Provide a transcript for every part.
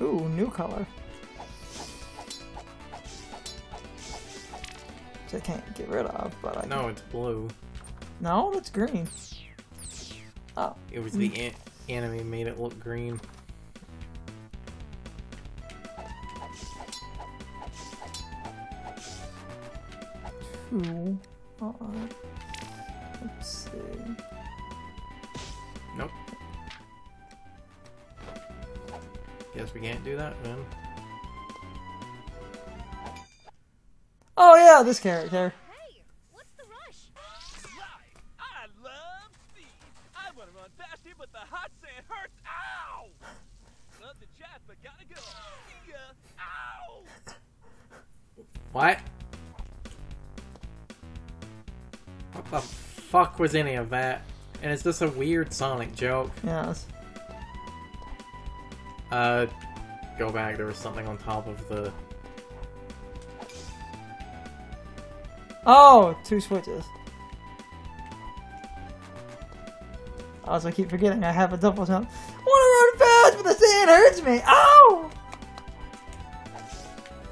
Ooh, new color. Which I can't get rid of, but I No, it's blue. No, that's green. Oh. It was the an anime made it look green. Two. Uh -uh. Let's see. Nope. We can't do that then. Oh yeah, this character. Hey, what's the rush? Right. I love speed. I want to run past but the hot sand hurts. Ow! Love the chat, but gotta go. See ya. Ow! What? What the fuck was any of that? And is this a weird Sonic joke? Yes. Uh, go back. There was something on top of the. Oh, two switches. I also keep forgetting I have a double jump. Wanna run fast, but the sand hurts me. Ow!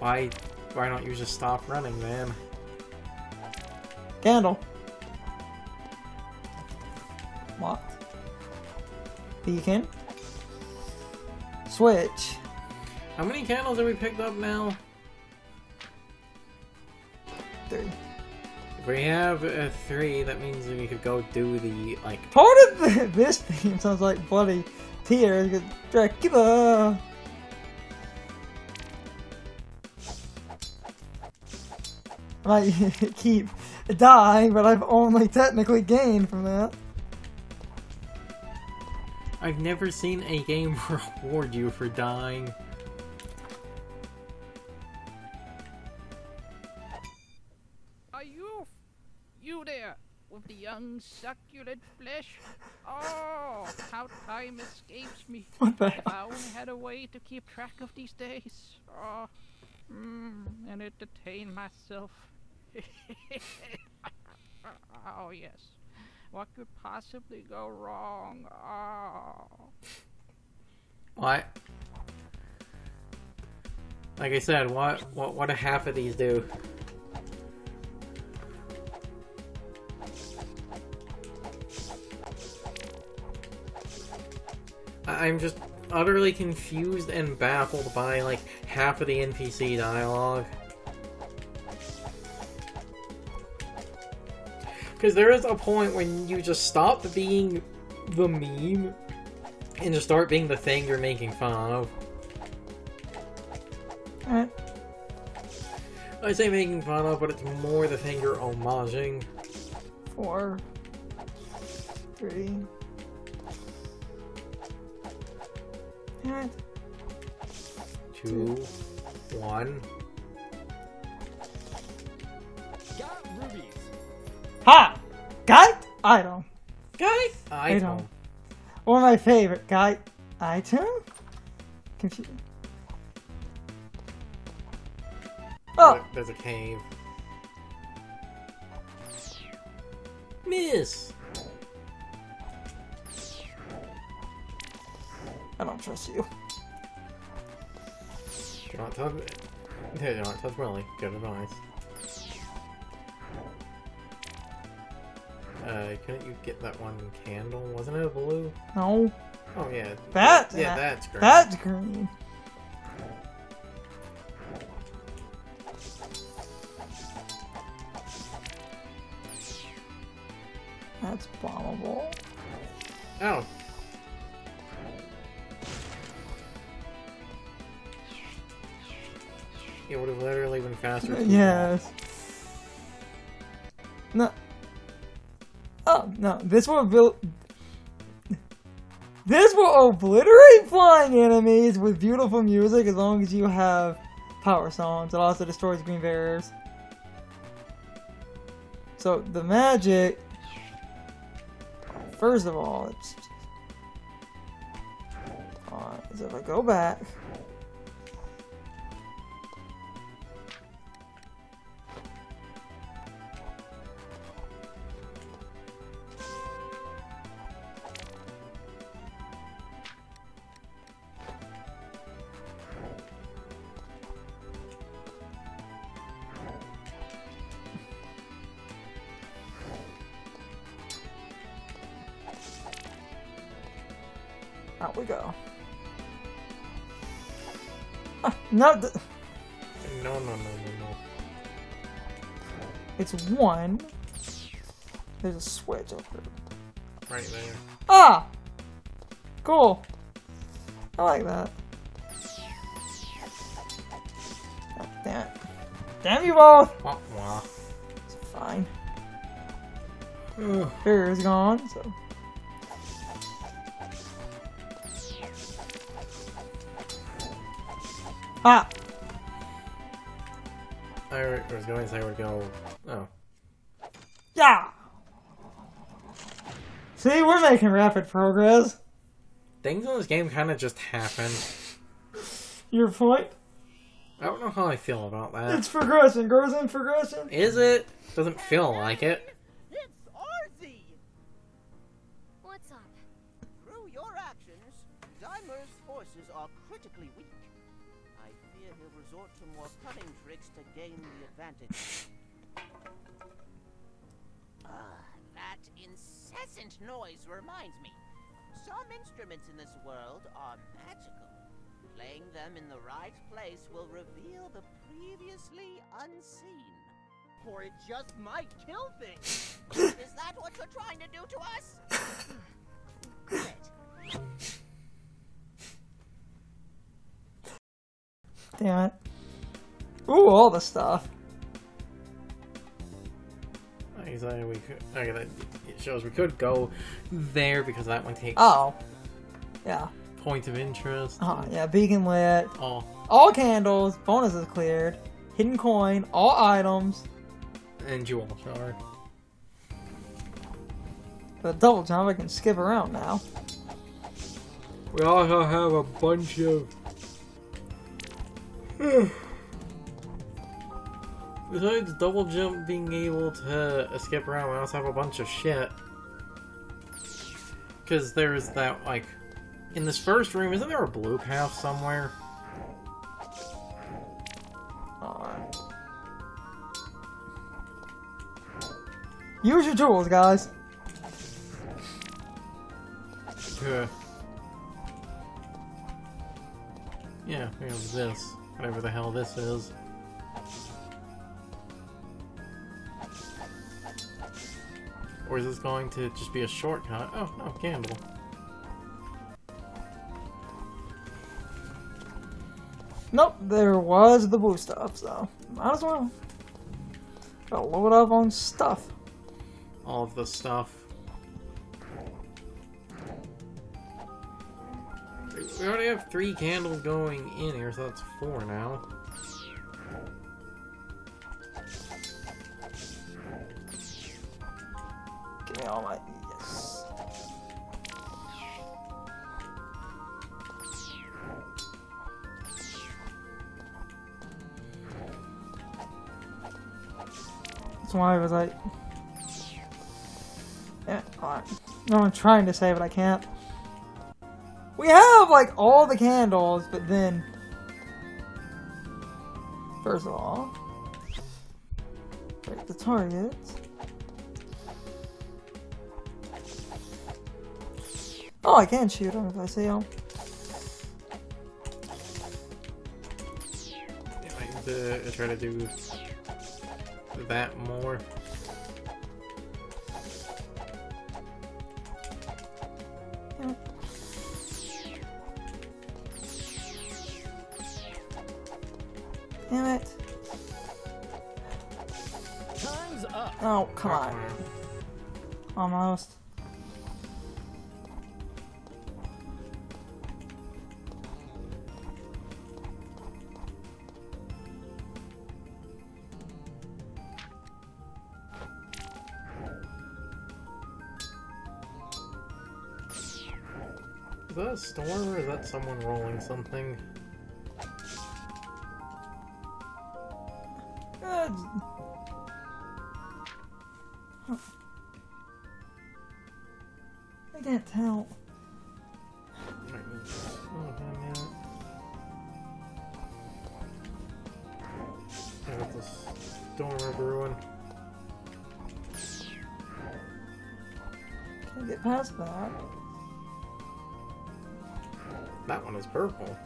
Why? Why don't you just stop running, man? Candle. What? Beacon. Switch. How many candles have we picked up now? Three. If we have uh, three, that means we could go do the like. Part of the, this theme sounds like bloody tears. Dracula. I keep dying, but I've only technically gained from that. I've never seen a game reward you for dying. Young succulent flesh? Oh, how time escapes me. What the If hell? I only had a way to keep track of these days. Oh, mm, and entertain myself. oh yes. What could possibly go wrong? Oh. What? Like I said, what what what do half of these do? I'm just utterly confused and baffled by like half of the NPC dialogue. Because there is a point when you just stop being the meme and just start being the thing you're making fun of. I say making fun of, but it's more the thing you're homaging. Four. Three. Two, one. Got rubies. Ha! Guy item. Guy! I don't. One of my favorite guy item. Confused. Oh, There's a cave. Miss! I don't trust you. Do not touch. Do not touch Willie. Good advice. Uh, couldn't you get that one candle? Wasn't it a blue? No, Oh yeah. that. Yeah, that- that's green. That's green. This will build. This will obliterate flying enemies with beautiful music as long as you have power songs. It also destroys green barriers. So the magic. First of all, it's. Alright, uh, so if I go back. No, No, no, no, no, no. it's one. There's a switch over. Right there. Ah! Cool. I like that. Oh, damn it. Damn you both! Wah, wah. It's fine. Ugh. Barrier is gone, so. Ah! I was going to say we'd go. Oh. Yeah! See, we're making rapid progress. Things in this game kind of just happen. Your point? I don't know how I feel about that. It's progressing, Grows in progression. Is it? Doesn't feel like it. Resort to more cunning tricks to gain the advantage. Ah, that incessant noise reminds me. Some instruments in this world are magical. Playing them in the right place will reveal the previously unseen. Or it just might kill things! Is that what you're trying to do to us? Damn it. Ooh, all the stuff. I we could. Okay, that it shows we could go there because that one takes Oh. Yeah. point of interest. Uh, yeah, beacon lit. Oh, All candles. Bonuses cleared. Hidden coin. All items. and jewel shard. But double jump, I can skip around now. We also have a bunch of. Besides double jump being able to skip around, we also have a bunch of shit. Because there's that, like. In this first room, isn't there a blue path somewhere? Use your tools, guys. Uh, yeah, we have this. Whatever the hell this is. Or is this going to just be a shortcut? Oh, oh no, candle. Nope, there was the blue stuff, so might as well. Gotta load up on stuff. All of the stuff. We already have three candles going in here, so that's four now. Why I was like, yeah. No, I'm trying to save it, I can't. We have like all the candles, but then, first of all, break the target. Oh, I can shoot him if I see him. I need to uh, try to do that more. Damn it. Time's up! Oh, come on. Mm-hmm. Almost. Storm or is that someone rolling something? Uh, huh. I can't tell. Damn it. I got this storm brewing. Can't get past that. That one is purple.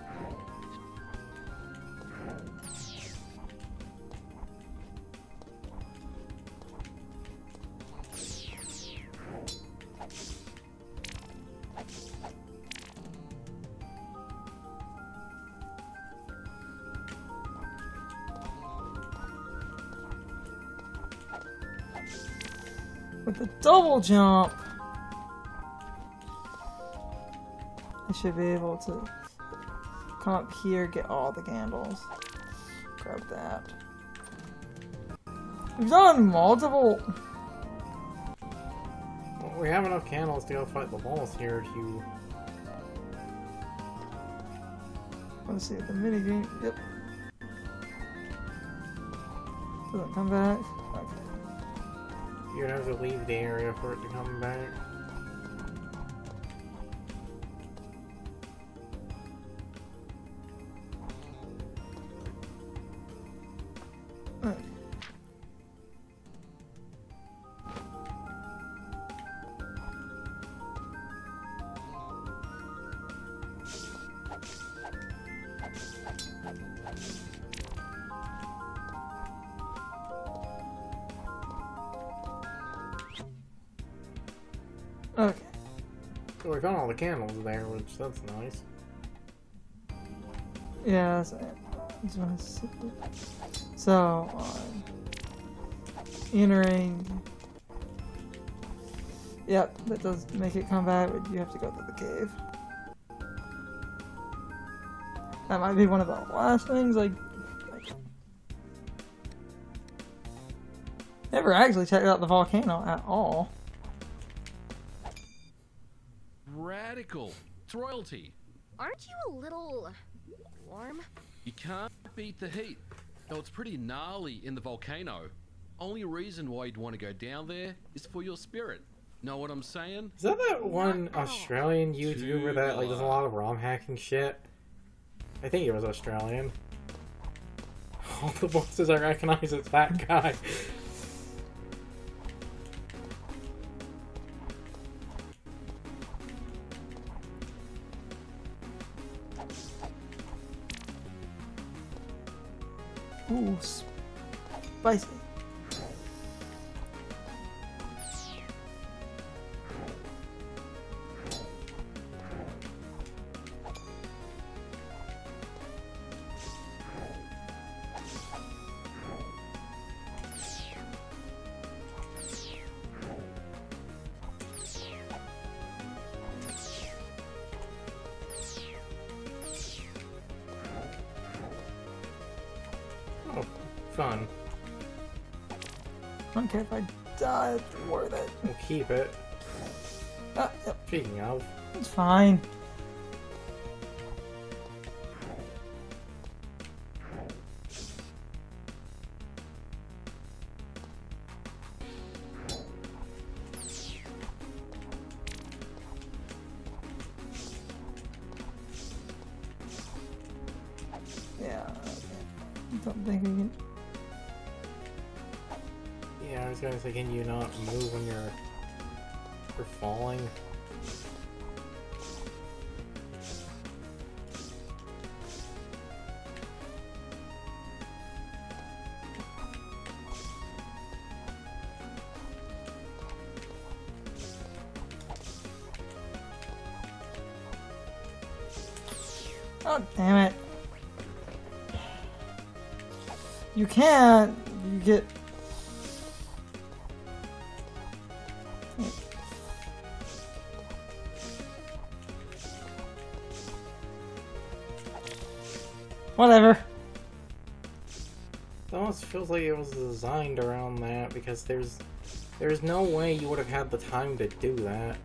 With the double jump, should be able to come up here, get all the candles. Grab that. We've done multiple. Well, we have enough candles to go fight the balls here you... Let's see the mini game. Yep. Doesn't come back. Okay. You'd have to leave the area for it to come back. Okay. So we found all the candles there, which that's nice. Yeah, that's it. Just wanna see. So, on entering. Yep, that does make it come back, but you have to go through the cave. That might be one of the last things, like. like- Never actually checked out the volcano at all. Radical. It's royalty. Aren't you a little warm? You can't beat the heat. Though it's pretty gnarly in the volcano. Only reason why you'd want to go down there is for your spirit. Know what I'm saying? Is that that one Australian YouTuber that like does a lot of ROM hacking shit? I think he was Australian. All the voices I recognize is that guy. Ooh, spicy. Fun. I don't care if I die, it's worth it. We'll keep it. Ah, yep, Speaking of, it's fine. Not move when you're you're falling? Oh, damn it. You can't. You get. Feels like it was designed around that because there's there's no way you would have had the time to do that.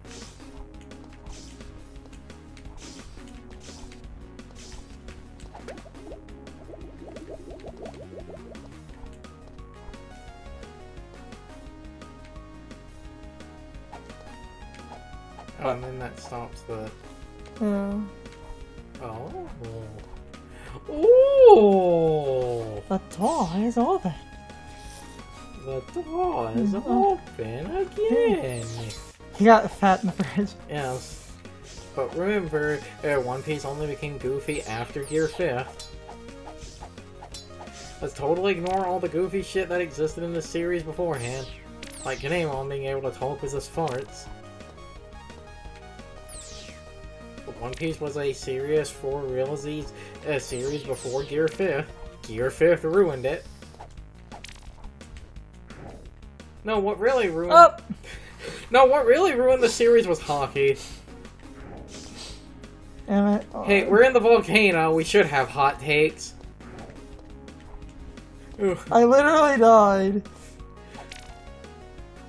Oh, and then that stops the. Yeah. Oh. Oh! The door is open. The door is Mhm. open again. He got fat in the fridge. Yes. But remember, uh, One Piece only became goofy after Gear 5th. Let's totally ignore all the goofy shit that existed in the series beforehand. Like Kinemon being able to talk with his farts. One Piece was a serious for realsies uh, series before Gear 5th. Gear 5th ruined it. No, what really ruined... Up. No, what really ruined the series was Haki. Damn it. Oh. Hey, we're in the volcano. We should have hot takes. Ooh. I literally died.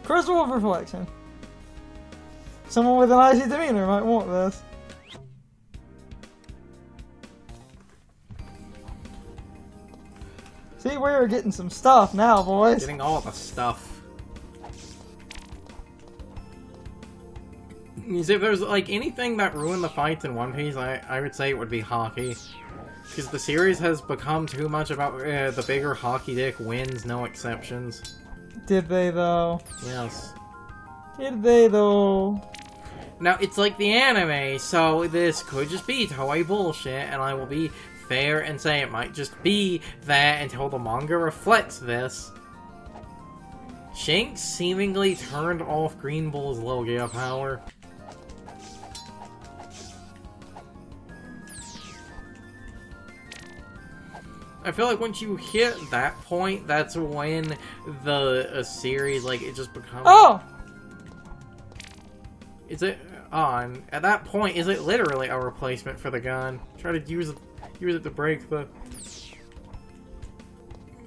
Crystal of Reflection. Someone with an icy demeanor might want this. We're getting some stuff now, boys. Getting all the stuff. If there's like anything that ruined the fights in One Piece, I, I would say it would be Haki. Because the series has become too much about uh, the bigger Haki dick wins, no exceptions. Did they, though? Yes. Did they, though? Now, it's like the anime, so this could just be Toei bullshit, and I will be fair and say it might just be that until the manga reflects this. Shanks seemingly turned off Green Bull's Logia power. I feel like once you hit that point, that's when the a series like it just becomes. Oh! Is it on? At that point, is it literally a replacement for the gun? Try to use it, use it to break the.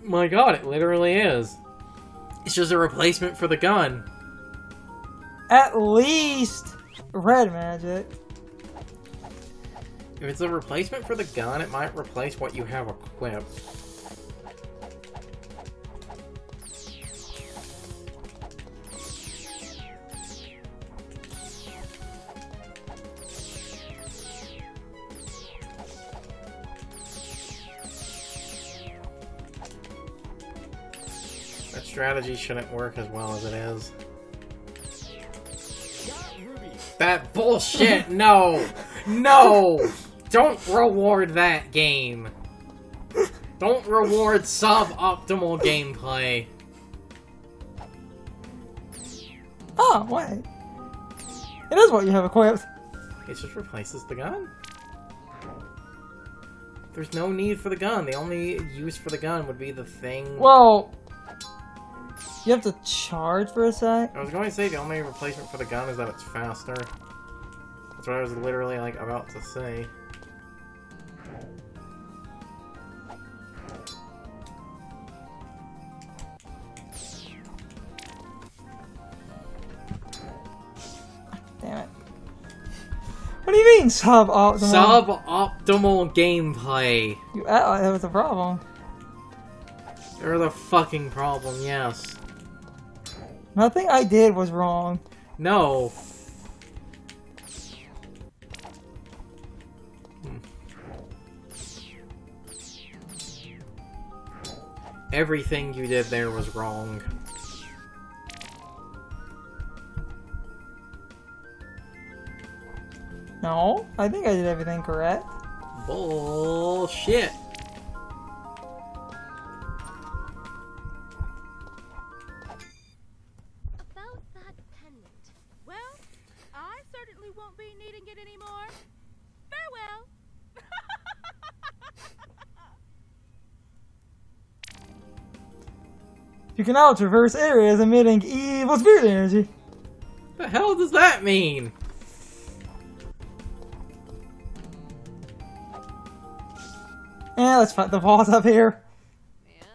My God, it literally is. It's just a replacement for the gun. At least red magic. If it's a replacement for the gun, it might replace what you have equipped. Strategy shouldn't work as well as it is. That bullshit! No! No! Don't reward that game! Don't reward suboptimal gameplay. Oh, wait. It is what you have equipped. It just replaces the gun. There's no need for the gun. The only use for the gun would be the thing. Well, you have to charge for a sec. I was going to say the only replacement for the gun is that it's faster. That's what I was literally like about to say. Damn it. What do you mean suboptimal? Suboptimal gameplay. You act that was a problem. They're the fucking problem, yes. Nothing I did was wrong. No. Hmm. Everything you did there was wrong. No, I think I did everything correct. Bullshit. You can now traverse areas emitting evil spirit energy. The hell does that mean? Yeah, let's fight the boss up here. Yeah,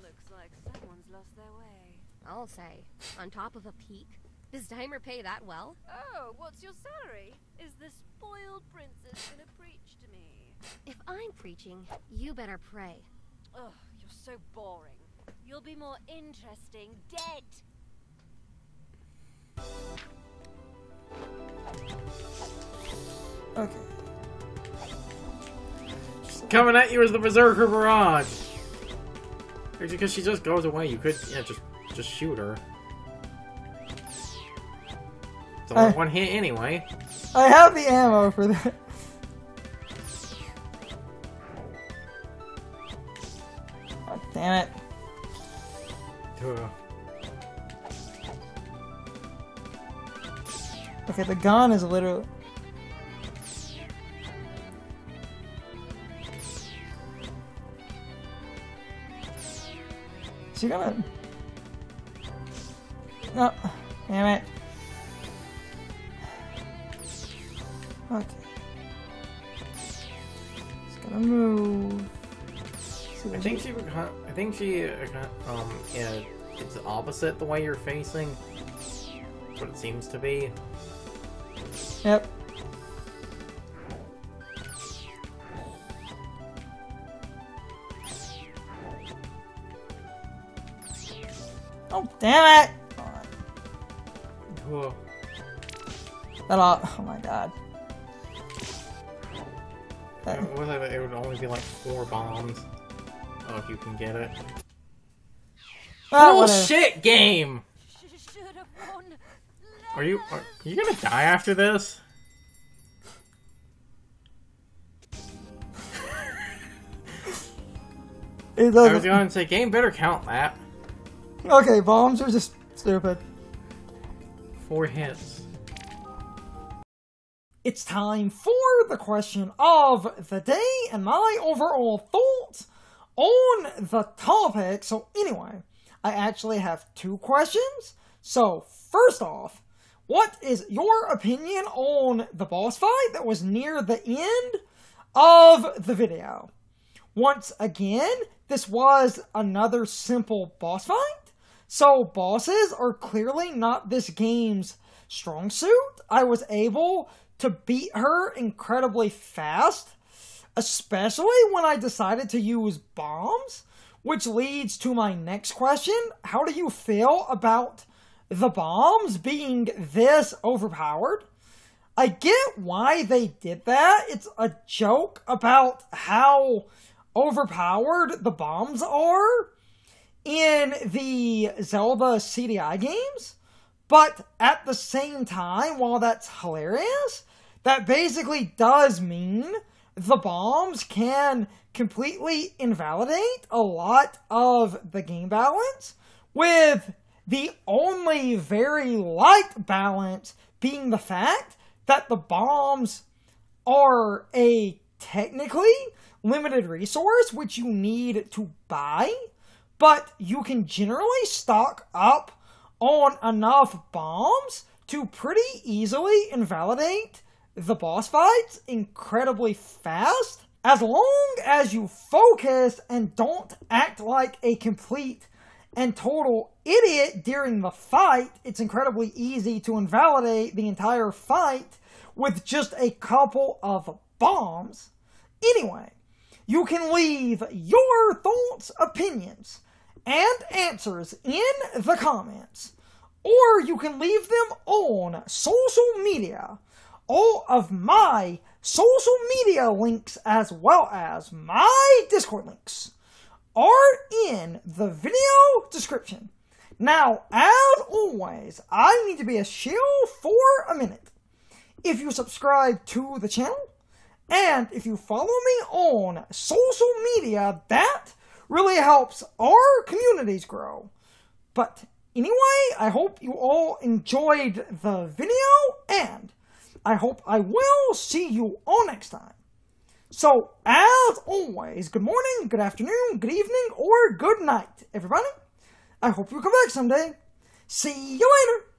looks like someone's lost their way. I'll say. On top of a peak? Does Dimer pay that well? Oh, what's your salary? Is the spoiled princess gonna preach to me? If I'm preaching, you better pray. Ugh, you're so boring. You'll be more interesting dead. Okay. She's Coming at you as the Berserker Barrage! Because she just goes away, you could, yeah, just, just shoot her. It's only I- one hit anyway. I have the ammo for that. Gun is literally. Is he gonna? No, damn it. Okay. It's gonna move. I think he- she. I think she. Um. Yeah. It's opposite the way you're facing. What it seems to be. Yep. Oh, damn it! Ugh. That all, oh my god. That- It was like it would only be like four bombs. Oh, if you can get it. Ah, whatever. Bullshit game. Should have won. Are you? Are you gonna die after this? It I was doesn't. going to say game better count that. Okay, bombs are just stupid. Four hits. It's time for the question of the day and my overall thoughts on the topic. So, anyway, I actually have two questions. So, first off, what is your opinion on the boss fight that was near the end of the video? Once again, this was another simple boss fight. So, bosses are clearly not this game's strong suit. I was able to beat her incredibly fast, especially when I decided to use bombs, which leads to my next question. How do you feel about the bombs being this overpowered? I get why they did that. It's a joke about how overpowered the bombs are in the Zelda CDI games. But at the same time, while that's hilarious, that basically does mean the bombs can completely invalidate a lot of the game balance, with the only very light balance being the fact that the bombs are a technically limited resource which you need to buy, but you can generally stock up on enough bombs to pretty easily invalidate the boss fights incredibly fast. As long as you focus and don't act like a complete and total idiot during the fight, it's incredibly easy to invalidate the entire fight with just a couple of bombs. Anyway, you can leave your thoughts, opinions, and answers in the comments, or you can leave them on social media. All of my social media links, as well as my Discord links, are in the video description. Now, as always, I need to be a shill for a minute. If you subscribe to the channel, and if you follow me on social media, that really helps our communities grow. But anyway, I hope you all enjoyed the video, and I hope I will see you all next time. So, as always, good morning, good afternoon, good evening, or good night, everybody. I hope you come back someday. See you later.